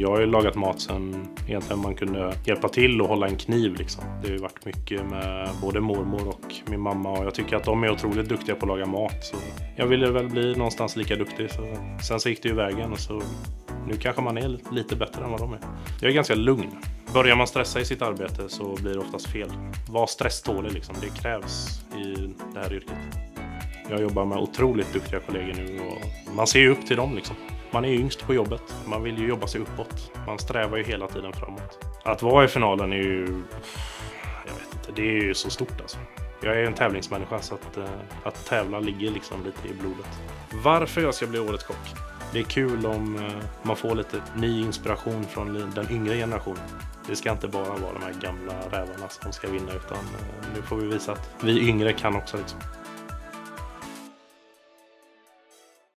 Jag har ju lagat mat sen egentligen man kunde hjälpa till och hålla en kniv liksom. Det har ju varit mycket med både mormor och min mamma och jag tycker att de är otroligt duktiga på att laga mat. Så jag ville väl bli någonstans lika duktig. Så sen så gick det ju vägen och så nu kanske man är lite bättre än vad de är. Jag är ganska lugn. Börjar man stressa i sitt arbete så blir det oftast fel. Var stresstålig liksom. Det krävs i det här yrket. Jag jobbar med otroligt duktiga kollegor nu och man ser ju upp till dem liksom. Man är ju yngst på jobbet. Man vill ju jobba sig uppåt. Man strävar ju hela tiden framåt. Att vara i finalen är ju... Jag vet inte, det är ju så stort alltså. Jag är en tävlingsmänniska så att, eh, att tävla ligger liksom lite i blodet. Varför jag ska bli Årets Kock? Det är kul om eh, man får lite ny inspiration från den yngre generationen. Det ska inte bara vara de här gamla rävarna som ska vinna utan eh, nu får vi visa att vi yngre kan också liksom.